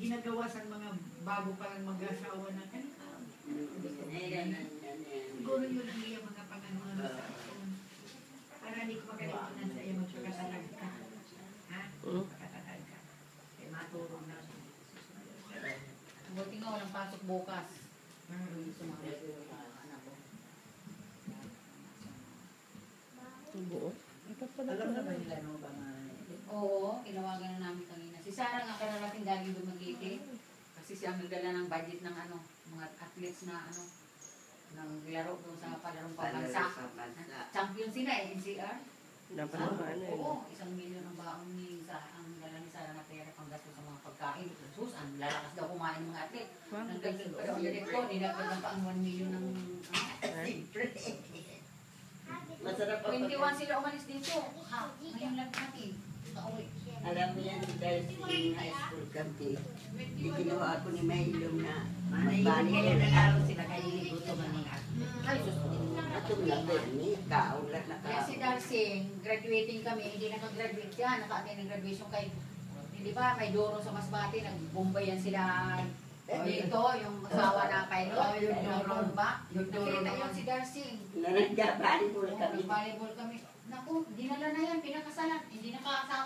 ginagawa sa mga bago pa lang mag-asawa na kanina. Siguro yun ang iyong mga panganuan sa akin. Para hindi ko makalimutan sa iyo magpakatatag ka. Ha? Mm. Magpakatatag ka. Kaya maturo na. Buti nga walang pasok bukas. Mm. Sumama. Buo. Alam na ba nila no ba nga? Oo, tinawagan na namin Sarah nga kararating galing Dumaguete. Kasi siya ang nagdala ng budget ng ano, mga athletes na ano, ng laro doon sa palarong pambansa. Champion sila eh, NCR. Dapat Ah, naman ano Oo, isang milyon ang baon ni sa ang dala ni Sarah na pera pang gasto sa mga pagkain. Sus, ang lalakas daw kumain ng mga atlet. Nagdagdag pa daw ang direkto, nilagdagan pa ang 1 million ng Masarap pa 21 sila umalis dito. Ha, ngayon lang natin. Alam mo yan, dahil sa high school kami, di ginawa ako ni Maylong na magbalik Kaya na nag-aaral sila kaya gusto ng mga Ay, sus. Atong laban ni, kaulat na Kaya si Darsing, graduating kami, hindi nakagraduate yan, naka-attend ng graduation kay, hindi ba, may Doro sa Masbate, nag-Bombay yan sila dito, yung asawa na pilot, Oh, yung yung Doro. ba? Yung Doro Nakita naman. yun si. Nanagdabali mo Oo, kami. Nag-volleyball kami. Naku, dinala na yan, pinakasalan. Hindi nakakasama